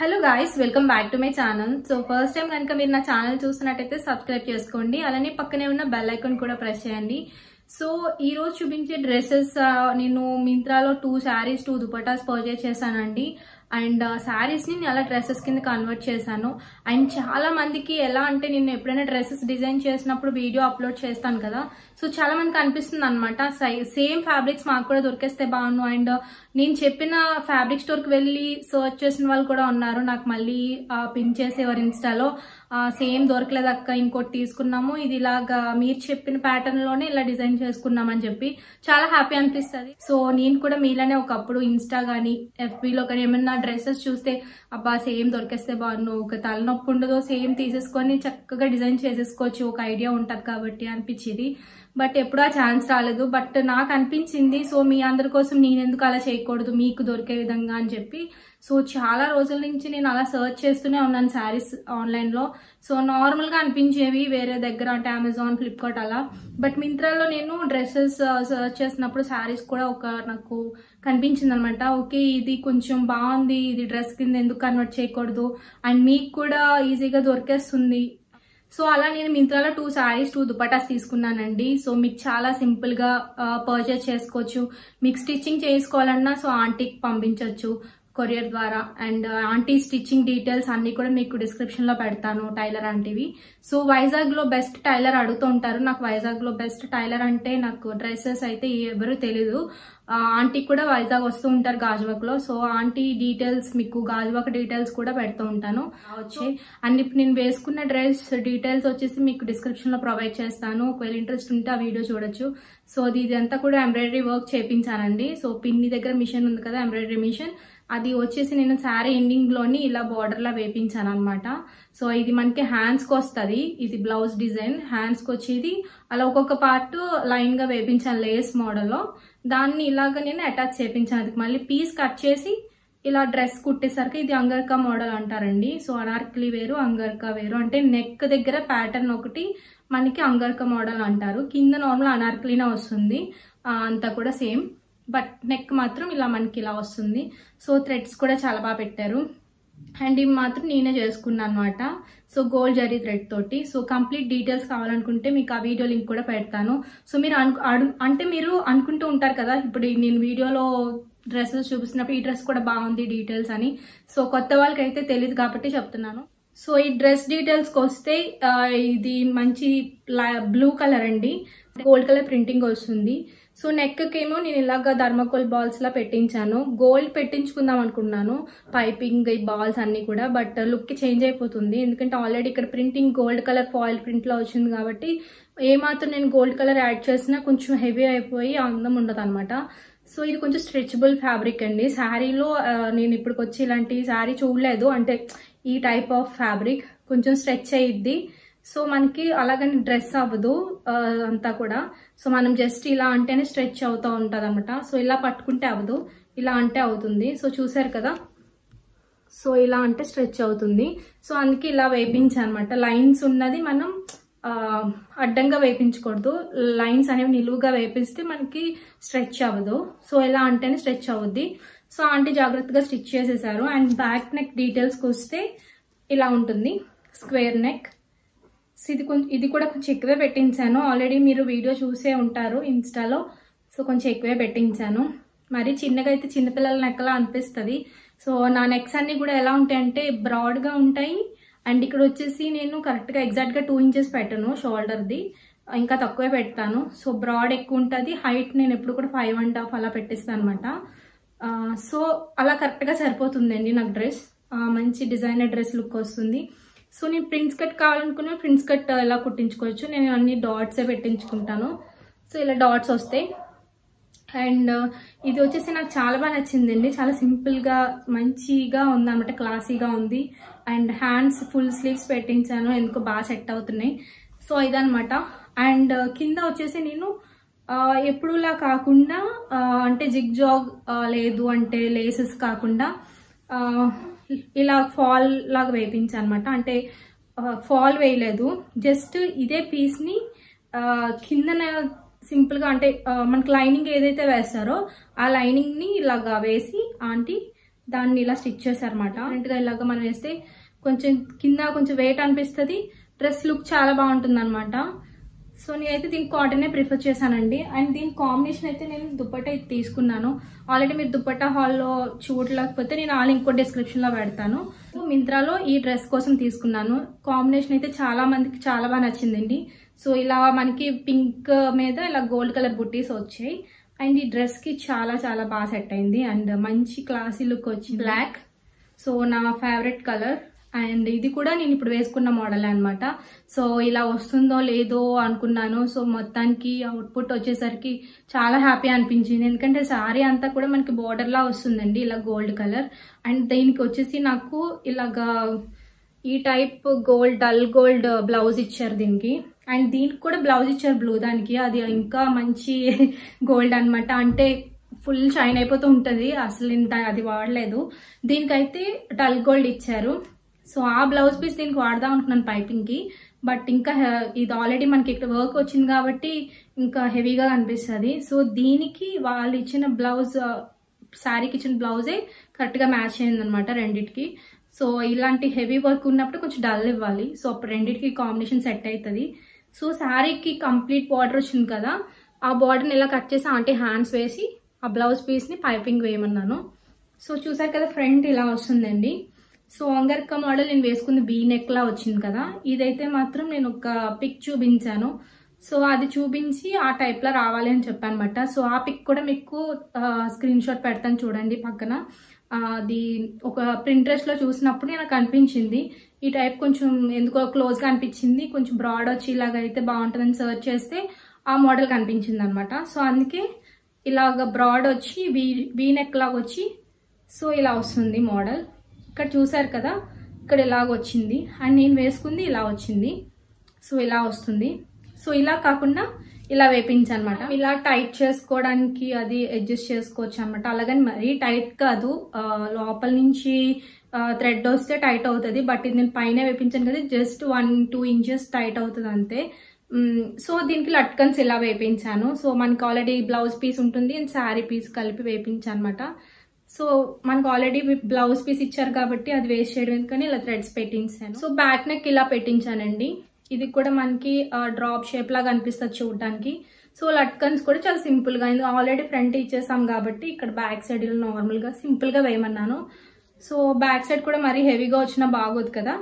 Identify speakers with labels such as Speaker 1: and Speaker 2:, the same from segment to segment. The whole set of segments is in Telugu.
Speaker 1: Hello guys welcome back to my channel so first time కనుక మీరు నా ఛానల్ చూస్తున్నట్టయితే సబ్స్క్రైబ్ చేసుకోండి. అలానే పక్కనే ఉన్న బెల్ ఐకాన్ కూడా ప్రెస్ చేయండి. సో ఈ రోజు చూపించే డ్రెస్సెస్ నేను మింత్రాలో two saris two dupattas purchase చేశానండి. అండ్ శారీస్ని అలా డ్రెస్సెస్ కింద కన్వర్ట్ చేశాను. అండ్ చాలా మందికి ఎలా అంటే నేను ఎప్పుడైనా డ్రెస్సెస్ డిజైన్ చేసినప్పుడు వీడియో అప్లోడ్ చేస్తాను కదా. సో చాలా మందికి అనిపిస్తుంది అనమాట సేమ్ ఫ్యాబ్రిక్స్ మాకు కూడా దొరికేస్తే బాగుండు. అండ్ నేను చెప్పిన ఫ్యాబ్రిక్ స్టోర్కి వెళ్ళి సర్చ్ చేసిన వాళ్ళు కూడా ఉన్నారు. నాకు మళ్ళీ పిన్ చేసేవారు ఇన్స్టాలో సేమ్ దొరకలేదు అక్క ఇంకోటి తీసుకున్నాము. ఇది ఇలాగా మీరు చెప్పిన ప్యాటర్న్లోనే ఇలా డిజైన్ చేసుకున్నామని చెప్పి చాలా హ్యాపీ అనిపిస్తుంది. సో నేను కూడా మీలానే ఒకప్పుడు ఇన్స్టా గానీ ఎఫ్బీలో కానీ ఏమన్నా డ్రెస్సెస్ చూస్తే అబ్బా సేమ్ దొరికేస్తే బాగున్నావు ఒక తలనొప్పి ఉండదో. సేమ్ తీసేసుకొని చక్కగా డిజైన్ చేసేసుకోవచ్చు. ఒక ఐడియా ఉంటుంది కాబట్టి అనిపించేది. బట్ ఎప్పుడు ఆ ఛాన్స్ రాలేదు. బట్ నాకు అనిపించింది సో మీ అందరి కోసం నేను ఎందుకు అలా చేయకూడదు? మీకు దొరికే విధంగా అని చెప్పి. సో చాలా రోజుల నుంచి నేను అలా సర్చ్ చేస్తూనే ఉన్నాను శారీస్ ఆన్లైన్లో. సో నార్మల్గా అనిపించేవి వేరే దగ్గర అంటే అమెజాన్ ఫ్లిప్కార్ట్ అలా. బట్ మింత్రాలో నేను డ్రెస్సెస్ సర్చ్ చేసినప్పుడు శారీస్ కూడా ఒక నాకు కనిపించింది అనమాట ఓకే ఇది కొంచెం బాగుంది ఇది డ్రెస్ కింద ఎందుకు కన్వర్ట్ చేయకూడదు? అండ్ మీకు కూడా ఈజీగా దొరికేస్తుంది. సో అలా నేను మింత్రాలో టూ శారీస్ టూ దుపటాస్ తీసుకున్నానండి. సో మీకు చాలా సింపుల్గా పర్చేస్ చేసుకోవచ్చు. మీకు స్టిచ్చింగ్ చేసుకోవాలన్నా సో ఆంటీకి పంపించవచ్చు కొరియర్ ద్వారా. అండ్ ఆంటీ స్టిచ్చింగ్ డీటెయిల్స్ అన్ని కూడా మీకు డిస్క్రిప్షన్లో పెడతాను టైలర్ ఆంటీవి. సో వైజాగ్లో బెస్ట్ టైలర్ అడుగుతూ ఉంటారు. నాకు వైజాగ్లో బెస్ట్ టైలర్ అంటే నాకు డ్రెస్సెస్ అయితే ఎవరు తెలీదు. ఆంటీ కూడా వైజాగ్ వస్తూ ఉంటారు గాజువాక్లో. సో ఆంటీ డీటెయిల్స్ మీకు గాజువాక్ డీటెయిల్స్ కూడా పెడుతూ ఉంటాను. వచ్చి అండ్ ఇప్పుడు నేను వేసుకున్న డ్రెస్ డీటెయిల్స్ వచ్చేసి మీకు డిస్క్రిప్షన్లో ప్రొవైడ్ చేస్తాను. ఒకవేళ ఇంట్రెస్ట్ ఉంటే ఆ వీడియో చూడొచ్చు. సో ఇదంతా కూడా ఎంబ్రాయిడరీ వర్క్ చేపించానండి. సో పిన్ని దగ్గర మిషన్ ఉంది కదా ఎంబ్రాయిడరీ మిషన్ అది వచ్చేసి నేను శారీ ఎండింగ్లోని ఇలా బార్డర్లా వేపించాను అనమాట సో ఇది మనకి హ్యాండ్స్కి వస్తుంది. ఇది బ్లౌజ్ డిజైన్. హ్యాండ్స్కి వచ్చేది అలా ఒక్కొక్క పార్ట్ లైన్గా వేపించాను లేస్ మోడల్లో. దాన్ని ఇలాగ నేను అటాచ్ చేపించాను. అది మళ్ళీ పీస్ కట్ చేసి ఇలా డ్రెస్ కుట్టేసరికి ఇది అంగర్కా మోడల్ అంటారండి. సో అనార్కలి వేరు అంగర్కా వేరు. అంటే నెక్ దగ్గర ప్యాటర్న్ ఒకటి మనకి అంగర్కా మోడల్ అంటారు. కింద నార్మల్ అనార్కలీనే వస్తుంది. అంతా కూడా సేమ్. బట్ నెక్ మాత్రం ఇలా మనకి ఇలా వస్తుంది. సో థ్రెడ్స్ కూడా చాలా బాగా పెట్టారు. అండ్ ఇవి మాత్రం నేనే చేసుకున్నాను అనమాట సో గోల్డ్ జరీ థ్రెడ్ తోటి. సో కంప్లీట్ డీటెయిల్స్ కావాలనుకుంటే మీకు ఆ వీడియో లింక్ కూడా పెడతాను. సో మీరు అను అంటే మీరు అనుకుంటూ ఉంటారు కదా ఇప్పుడు నేను వీడియోలో డ్రెస్సెస్ చూపిస్తున్నప్పుడు ఈ డ్రెస్ కూడా బాగుంది డీటెయిల్స్ అని. సో కొత్త వాళ్ళకి అయితే తెలియదు కాబట్టి చెప్తున్నాను. సో ఈ డ్రెస్ డీటెయిల్స్కి వస్తే ఇది మంచి బ్లూ కలర్ అండి. గోల్డ్ కలర్ ప్రింటింగ్ వస్తుంది. సో నెక్కేమో నేను ఇలాగ ధర్మకోల్ బాల్స్ లా పెట్టించాను. గోల్డ్ పెట్టించుకుందాం అనుకున్నాను. పైపింగ్ ఈ బాల్స్ అన్ని కూడా. బట్ లుక్ చేంజ్ అయిపోతుంది. ఎందుకంటే ఆల్రెడీ ఇక్కడ ప్రింటింగ్ గోల్డ్ కలర్ ఫాయిల్ ప్రింట్లో వచ్చింది కాబట్టి ఏమాత్రం నేను గోల్డ్ కలర్ యాడ్ చేసినా కొంచెం హెవీ అయిపోయి అందం ఉండదు అనమాట సో ఇది కొంచెం స్ట్రెచబుల్ ఫ్యాబ్రిక్ అండి. శారీలో నేను ఇప్పటికి వచ్చి ఇలాంటి శారీ చూడలేదు. అంటే ఈ టైప్ ఆఫ్ ఫ్యాబ్రిక్ కొంచెం స్ట్రెచ్ అయ్యిద్ది సో మనకి అలాగని డ్రెస్ అవ్వదు అంతా కూడా. సో మనం జస్ట్ ఇలా అంటేనే స్ట్రెచ్ అవుతూ ఉంటుంది అనమాట సో ఇలా పట్టుకుంటే అవ్వదు ఇలా అంటే అవుతుంది. సో చూసారు కదా? సో ఇలా అంటే స్ట్రెచ్ అవుతుంది. సో అందుకే ఇలా వేపించనమాట. లైన్స్ ఉన్నది మనం అడ్డంగా వేపించకూడదు. లైన్స్ అనేవి నిలువుగా వేపిస్తే మనకి స్ట్రెచ్ అవ్వదు. సో ఇలా అంటేనే స్ట్రెచ్ అవుద్ది. సో ఆంటీ జాగ్రత్తగా స్టిచ్ చేసేసారు. అండ్ బ్యాక్ నెక్ డీటెయిల్స్కి వస్తే ఇలా ఉంటుంది. స్క్వేర్ నెక్ ఇది కొంచెం ఇది కూడా కొంచెం ఎక్కువే పెట్టించాను. ఆల్రెడీ మీరు వీడియో చూసే ఉంటారు ఇన్స్టాలో సో కొంచెం ఎక్కువే పెట్టించాను. మరి చిన్నగా అయితే చిన్నపిల్లల నెక్కలా అనిపిస్తుంది. సో నా నెక్స్ అన్ని కూడా ఎలా ఉంటాయి అంటే బ్రాడ్గా ఉంటాయి. అండ్ ఇక్కడ వచ్చేసి నేను కరెక్ట్గా ఎగ్జాక్ట్గా టూ ఇంచెస్ పెట్టను షోల్డర్ది ఇంకా తక్కువే పెడతాను. సో బ్రాడ్ ఎక్కువ ఉంటుంది. హైట్ నేను ఎప్పుడు కూడా ఫైవ్ అండ్ హాఫ్ అలా పెట్టిస్తాను అనమాట సో అలా కరెక్ట్గా సరిపోతుందండి నాకు డ్రెస్ మంచి డిజైనర్ డ్రెస్ లుక్ వస్తుంది. సో నేను ప్రింట్స్ కట్ కావాలనుకున్న ప్రింట్స్ కట్ ఎలా కుట్టించుకోవచ్చు నేను అన్ని డాట్సే పెట్టించుకుంటాను. సో ఇలా డాట్స్ వస్తాయి. అండ్ ఇది వచ్చేసి నాకు చాలా బాగా నచ్చిందండి. చాలా సింపుల్గా మంచిగా ఉందన్నమాట క్లాసీగా ఉంది. అండ్ హ్యాండ్స్ ఫుల్ స్లీవ్స్ పెట్టించాను ఎందుకు బాగా సెట్ అవుతున్నాయి. సో ఇదనమాట అండ్ కింద వచ్చేసి నేను ఎప్పుడులా కాకుండా అంటే జిగ్ జాగ్ లేదు అంటే లేసెస్ కాకుండా ఇలా ఫాల్ లాగా వేయించాను అనమాట అంటే ఫాల్ వేయలేదు. జస్ట్ ఇదే పీస్ని కిందన సింపుల్గా అంటే మనకి లైనింగ్ ఏదైతే వేస్తారో ఆ లైనింగ్ని ఇలాగా వేసి ఆంటీ దాన్ని ఇలా స్టిచ్ చేశారనమాట. అంటే ఇలాగా మనం వేస్తే కొంచెం కింద కొంచెం వెయిట్ అనిపిస్తుంది. డ్రెస్ లుక్ చాలా బాగుంటుంది అనమాట సో నేనైతే దీనికి కాటనే ప్రిఫర్ చేశానండి. అండ్ దీని కాంబినేషన్ అయితే నేను దుప్పట్టా ఇది తీసుకున్నాను. ఆల్రెడీ మీరు దుప్పట్టా హాల్లో చూడలేకపోతే నేను ఆ లింక్ డిస్క్రిప్షన్లో పెడతాను. సో మింత్రాలో ఈ డ్రెస్ కోసం తీసుకున్నాను. కాంబినేషన్ అయితే చాలా మందికి చాలా బాగా నచ్చిందండి. సో ఇలా మనకి పింక్ మీద ఇలా గోల్డ్ కలర్ బుట్టీస్ వచ్చాయి. అండ్ ఈ డ్రెస్కి చాలా చాలా బాగా సెట్ అయింది. అండ్ మంచి క్లాసీ లుక్ వచ్చింది. బ్లాక్ సో నా ఫేవరెట్ కలర్ అండ్ ఇది కూడా నేను ఇప్పుడు వేసుకున్న మోడల్ అనమాట సో ఇలా వస్తుందో లేదో అనుకున్నాను. సో మొత్తానికి అవుట్పుట్ వచ్చేసరికి చాలా హ్యాపీ అనిపించింది. ఎందుకంటే శారీ అంతా కూడా మనకి బోర్డర్లా వస్తుందండి ఇలా గోల్డ్ కలర్ అండ్ దీనికి వచ్చేసి నాకు ఇలాగా ఈ type gold dull gold blouse ఇచ్చారు దీనికి. అండ్ దీనికి కూడా బ్లౌజ్ ఇచ్చారు బ్లూ దానికి. అది ఇంకా మంచి గోల్డ్ అన్నమాట. అంటే ఫుల్ షైన్ అయిపోతూ ఉంటుంది. అసలు ఇంత అది వాడలేదు. దీనికైతే డల్ గోల్డ్ ఇచ్చారు. సో ఆ బ్లౌజ్ పీస్ దీనికి వాడదాం అనుకున్నాను పైపింగ్కి. బట్ ఇంకా హె- ఇది ఆల్రెడీ మనకి ఇక్కడ వర్క్ వచ్చింది కాబట్టి ఇంకా హెవీగా అనిపిస్తుంది. సో దీనికి వాళ్ళు ఇచ్చిన బ్లౌజ్ శారీకి ఇచ్చిన బ్లౌజే కరెక్ట్గా మ్యాచ్ అయింది అనమాట రెండిటికి. సో ఇలాంటి హెవీ వర్క్ ఉన్నప్పుడు కొంచెం డల్ ఇవ్వాలి. సో అప్పుడు రెండింటికి కాంబినేషన్ సెట్ అవుతుంది సో శారీకి కంప్లీట్ బార్డర్ వచ్చింది కదా ఆ బార్డర్ని ఇలా కట్ చేసి ఆంటీ హ్యాండ్స్ వేసి ఆ బ్లౌజ్ పీస్ని పైపింగ్ వేయమన్నాను. సో చూసారు కదా ఫ్రంట్ ఇలా వస్తుందండి. సో అంగర్క మోడల్ నేను వేసుకుంది బీ నెక్లా వచ్చింది కదా. ఇదైతే మాత్రం నేను ఒక పిక్ చూపించాను. సో అది చూపించి ఆ టైప్లో రావాలి అని చెప్పాను అనమాట సో ఆ పిక్ కూడా మీకు స్క్రీన్ షాట్ పెడతాను చూడండి పక్కన. అది ఒక ప్రింట్రెస్ట్లో చూసినప్పుడు నాకు అనిపించింది ఈ టైప్ కొంచెం ఎందుకో క్లోజ్గా అనిపించింది. కొంచెం బ్రాడ్ వచ్చి ఇలాగ అయితే బాగుంటుందని సర్చ్ చేస్తే ఆ మోడల్ కనిపించింది అనమాట సో అందుకే ఇలాగ బ్రాడ్ వచ్చి వీ వీ నెక్ లాగా వచ్చి సో ఇలా వస్తుంది మోడల్ ఇక్కడ చూసారు కదా ఇక్కడ ఇలాగ వచ్చింది. అండ్ నేను వేసుకుంది ఇలా వచ్చింది. సో ఇలా వస్తుంది. సో ఇలా కాకుండా ఇలా వేపించనమాట. ఇలా టైట్ చేసుకోవడానికి అది అడ్జస్ట్ చేసుకోవచ్చు అనమాట అలాగని మరీ టైట్ కాదు. లోపల నుంచి థ్రెడ్ వస్తే టైట్ అవుతుంది. బట్ ఇది నేను పైన వేపించాను కదా just one two inches tight అవుతుంది అంతే. సో దీనికి లట్కన్స్ ఇలా వేపించాను. సో మనకి ఆల్రెడీ బ్లౌజ్ పీస్ ఉంటుంది. అండ్ శారీ పీస్ కలిపి వేపించాను అనమాట సో మనకు ఆల్రెడీ బ్లౌజ్ పీస్ ఇచ్చారు కాబట్టి అది వేస్ట్ చేయడం ఎందుకని ఇలా థ్రెడ్స్ పెట్టించాను. సో బ్యాక్ నెక్ ఇలా పెట్టించానండి. ఇది కూడా మనకి డ్రాప్ షేప్ లాగా అనిపిస్తుంది చూడడానికి. సో లట్కన్స్ కూడా చాలా సింపుల్గా అయింది ఆల్రెడీ ఫ్రంట్ ఇచ్చేసాం కాబట్టి ఇక్కడ బ్యాక్ సైడ్ ఇలా నార్మల్గా సింపుల్గా వేయమన్నాను. సో బ్యాక్ సైడ్ కూడా మరీ హెవీగా వచ్చినా బాగోదు కదా.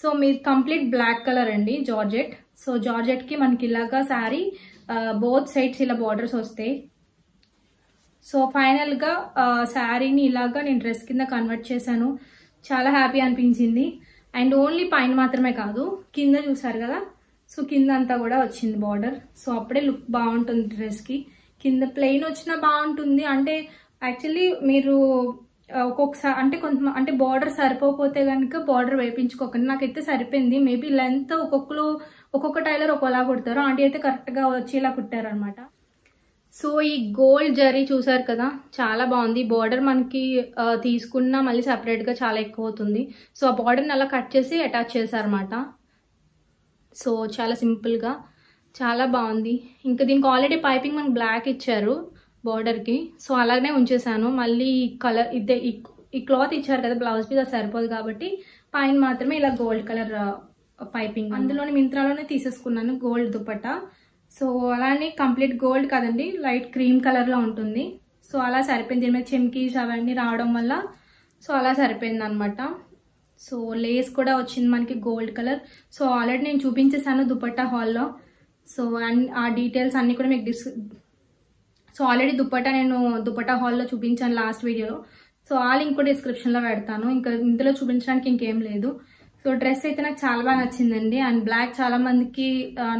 Speaker 1: సో మీరు కంప్లీట్ బ్లాక్ కలర్ అండి జార్జెట్. సో జార్జెట్కి మనకి ఇలాగా శారీ బోత్ సైడ్స్ ఇలా బార్డర్స్ వస్తాయి. సో ఫైనల్గా శారీని ఇలాగా నేను డ్రెస్ కింద కన్వర్ట్ చేశాను. చాలా హ్యాపీ అనిపించింది. అండ్ ఓన్లీ పైన మాత్రమే కాదు కింద చూసారు కదా? సో కింద అంతా కూడా వచ్చింది బార్డర్. సో అప్పుడే లుక్ బాగుంటుంది డ్రెస్కి. కింద ప్లెయిన్ వచ్చినా బాగుంటుంది. అంటే యాక్చువల్లీ మీరు ఒక్కొక్కసారి అంటే కొంత అంటే బార్డర్ సరిపోతే కనుక బార్డర్ వేయించుకోకండి నాకైతే సరిపోయింది. మేబీ లెంత్ ఒక్కొక్కరు ఒక్కొక్క టైలర్ ఒకలా కుడతారు. ఆంటీ అయితే కరెక్ట్గా వచ్చేలా కుట్టారు అనమాట సో ఈ గోల్డ్ జరీ చూసారు కదా చాలా బాగుంది. బార్డర్ మనకి తీసుకున్నా మళ్ళీ separate గా చాలా ఎక్కువ అవుతుంది. సో ఆ బార్డర్ని అలా కట్ చేసి అటాచ్ చేశారన్నమాట. సో చాలా simple గా చాలా బాగుంది. ఇంకా దీనికి ఆల్రెడీ పైపింగ్ మనకి బ్లాక్ ఇచ్చారు border కి. సో అలాగనే ఉంచేసాను. మళ్ళీ కలర్ ఇదే ఈ- ఈ క్లాత్ ఇచ్చారు కదా బ్లౌజ్ అది సరిపోదు కాబట్టి పైన మాత్రమే ఇలా గోల్డ్ కలర్ పైపింగ్ అందులోనే మింత్రాలోనే తీసేసుకున్నాను గోల్డ్ దుపట్టా సో అలానే కంప్లీట్ గోల్డ్ కదండి లైట్ క్రీమ్ కలర్లో ఉంటుంది. సో అలా సరిపోయింది. దీని మీద చెమ్కీస్ అవన్నీ రావడం వల్ల సో అలా సరిపోయింది అనమాట సో లేస్ కూడా వచ్చింది మనకి గోల్డ్ కలర్. సో ఆల్రెడీ నేను చూపించేసాను దుపట్టా హాల్లో. సో అండ్ ఆ డీటెయిల్స్ అన్నీ కూడా మీకు డిస్ సో ఆల్రెడీ దుపట్టా నేను దుపట్టా హాల్లో చూపించాను లాస్ట్ వీడియోలో. సో ఆ లింక్ కూడా డిస్క్రిప్షన్లో పెడతాను. ఇంకా ఇందులో చూపించడానికి ఇంకేం లేదు. సో డ్రెస్ అయితే నాకు చాలా బాగా నచ్చిందండి. అండ్ బ్లాక్ చాలా మందికి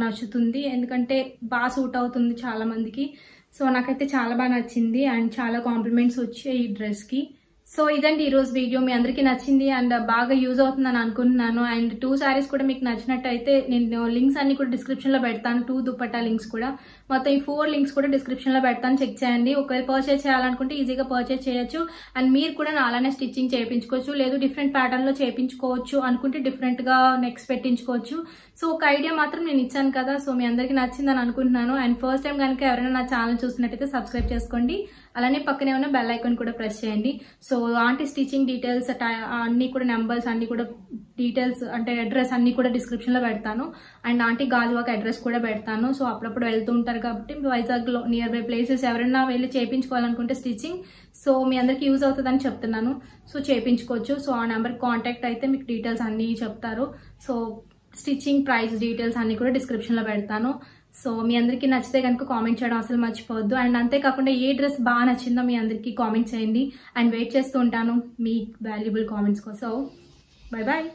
Speaker 1: నచ్చుతుంది. ఎందుకంటే బాగా సూట్ అవుతుంది చాలా మందికి. సో నాకైతే చాలా బాగా నచ్చింది. అండ్ చాలా కాంప్లిమెంట్స్ వచ్చాయి ఈ డ్రెస్కి. సో ఇదండి ఈరోజు వీడియో. మీ అందరికీ నచ్చింది అండ్ బాగా యూజ్ అవుతుందని అనుకుంటున్నాను. అండ్ టూ శారీస్ కూడా మీకు నచ్చినట్టయితే నేను లింక్స్ అన్ని కూడా డిస్క్రిప్షన్లో పెడతాను. టూ దుపట్టా లింక్స్ కూడా. మొత్తం ఈ ఫోర్ లింక్స్ కూడా డిస్క్రిప్షన్లో పెడతాను. చెక్ చేయండి. ఒకవేళ పర్చేస్ చేయాలనుకుంటే ఈజీగా పర్చేస్ చేయొచ్చు. అండ్ మీరు కూడా అలానే స్టిచ్చింగ్ చేయించుకోవచ్చు. లేదు డిఫరెంట్ ప్యాటర్న్లో చేయించుకోవచ్చు అనుకుంటే డిఫరెంట్గా నెక్స్ట్ పెట్టించుకోవచ్చు. సో ఒక ఐడియా మాత్రం నేను ఇచ్చాను కదా. సో మీ అందరికీ నచ్చిందని అనుకుంటున్నాను. అండ్ ఫస్ట్ టైం కనుక ఎవరైనా నా ఛానల్ చూసినట్టయితే సబ్స్క్రైబ్ చేసుకోండి. అలానే పక్కనే ఉన్న బెల్ ఐకాన్ కూడా ప్రెస్ చేయండి. So so aunty stitching details అన్ని కూడా నెంబర్స్ అన్ని కూడా డీటెయిల్స్ అంటే అడ్రస్ అన్ని కూడా డిస్క్రిప్షన్లో పెడతాను. అండ్ ఆంటీ గాజువాక్ అడ్రస్ కూడా పెడతాను. సో అప్పుడప్పుడు వెళ్తూ ఉంటారు కాబట్టి వైజాగ్లో నియర్ బై ప్లేసెస్ ఎవరైనా వెళ్ళి చేయించుకోవాలనుకుంటే స్టిచ్చింగ్ సో మీ అందరికి యూజ్ అవుతుందని చెప్తున్నాను. సో చేయించుకోవచ్చు సో ఆ నెంబర్కి కాంటాక్ట్ అయితే మీకు డీటెయిల్స్ అన్నీ చెప్తారు. సో స్టిచ్చింగ్ ప్రైస్ డీటెయిల్స్ అన్ని కూడా డిస్క్రిప్షన్లో పెడతాను. సో మీ అందరికీ నచ్చితే కనుక కామెంట్ చేయడం అసలు మర్చిపోవద్దు. అండ్ అంతేకాకుండా ఏ డ్రెస్ బాగా నచ్చిందో మీ అందరికీ కామెంట్ చేయండి. అండ్ వెయిట్ చేస్తూ ఉంటాను మీ వాల్యుబుల్ కామెంట్స్ కోసం. Bye bye